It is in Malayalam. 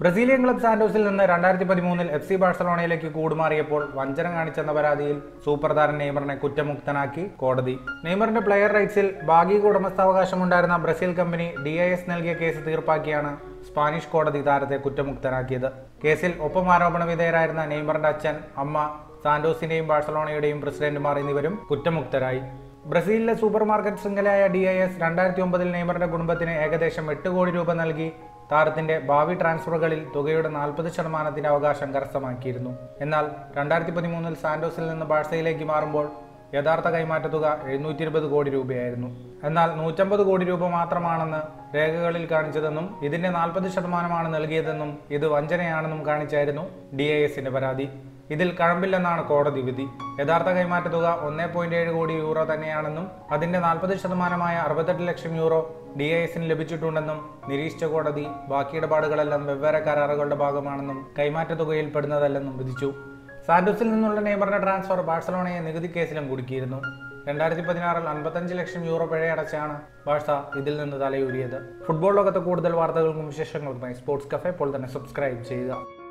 ബ്രസീലിയൻ ക്ലബ് സാന്റോസിൽ നിന്ന് രണ്ടായിരത്തി പതിമൂന്നിൽ എഫ് സി ബാഴ്സലോണയിലേക്ക് കൂടുമാറിയപ്പോൾ വഞ്ചന കാണിച്ചെന്ന പരാതിയിൽ സൂപ്പർ താരൻ നെയ്മറിനെ കുറ്റമുക്തനാക്കി കോടതി. നെയ്മറിന്റെ പ്ലെയർ റൈറ്റ്സിൽ ഭാഗിക ഉടമസ്ഥാവകാശമുണ്ടായിരുന്ന ബ്രസീൽ കമ്പനി ഡി നൽകിയ കേസ് തീർപ്പാക്കിയാണ് സ്പാനിഷ് കോടതി താരത്തെ കുറ്റമുക്തനാക്കിയത്. കേസിൽ ഒപ്പം ആരോപണ വിധേയരായിരുന്ന നെയ്മറിന്റെ അച്ഛൻ അമ്മ സാന്റോസിന്റെയും ബാഴ്സലോണയുടെയും പ്രസിഡന്റുമാർ എന്നിവരും കുറ്റമുക്തരായി. ബ്രസീലിലെ സൂപ്പർ മാർക്കറ്റ് ശൃംഖലയായ ഡി ഐ എസ് രണ്ടായിരത്തി ഒമ്പതിൽ നെയ്മറിന്റെ കുടുംബത്തിന് ഏകദേശം എട്ട് കോടി രൂപ നൽകി. താരത്തിന്റെ ഭാവി ട്രാൻസ്ഫറുകളിൽ തുകയുടെ നാൽപ്പത് ശതമാനത്തിന്റെ അവകാശം കരസ്ഥമാക്കിയിരുന്നു. എന്നാൽ രണ്ടായിരത്തി പതിമൂന്നിൽ സാന്റോസിൽ നിന്ന് ബാഴ്സയിലേക്ക് മാറുമ്പോൾ യഥാർത്ഥ കൈമാറ്റ തുക എഴുന്നൂറ്റി ഇരുപത് കോടി രൂപയായിരുന്നു. എന്നാൽ നൂറ്റമ്പത് കോടി രൂപ മാത്രമാണെന്ന് രേഖകളിൽ കാണിച്ചതെന്നും ഇതിന്റെ നാൽപ്പത് ശതമാനമാണ് നൽകിയതെന്നും ഇത് വഞ്ചനയാണെന്നും കാണിച്ചായിരുന്നു ഡി പരാതി. ഇതിൽ കഴമ്പില്ലെന്നാണ് കോടതി വിധി. യഥാർത്ഥ കൈമാറ്റ തുക ഒന്നേ പോയിന്റ് ഏഴ് കോടി യൂറോ തന്നെയാണെന്നും അതിന്റെ നാൽപ്പത് ശതമാനമായ അറുപത്തെട്ട് ലക്ഷം യൂറോ ഡി ഐ എസിന് ലഭിച്ചിട്ടുണ്ടെന്നും നിരീക്ഷിച്ച കോടതി ബാക്കി ഇടപാടുകളെല്ലാം വെവ്വേറെ കരാറുകളുടെ ഭാഗമാണെന്നും കൈമാറ്റ തുകയിൽ പെടുന്നതല്ലെന്നും വിധിച്ചു. സാന്റോസിൽ നിന്നുള്ള നെയ്മറിന്റെ ട്രാൻസ്ഫർ ബാഴ്സലോണയെ നികുതി കേസിലും കുടുക്കിയിരുന്നു. രണ്ടായിരത്തി പതിനാറിൽ അൻപത്തഞ്ച് ലക്ഷം യൂറോ പിഴയടച്ചാണ് ബാഴ്സ ഇതിൽ നിന്ന് തലയൂരിയത്. ഫുട്ബോൾ ലോകത്ത് കൂടുതൽ വാർത്തകൾക്കും വിശേഷങ്ങൾക്കുമായി സ്പോർട്സ് കഫേ ഇപ്പോൾ തന്നെ സബ്സ്ക്രൈബ് ചെയ്യുക.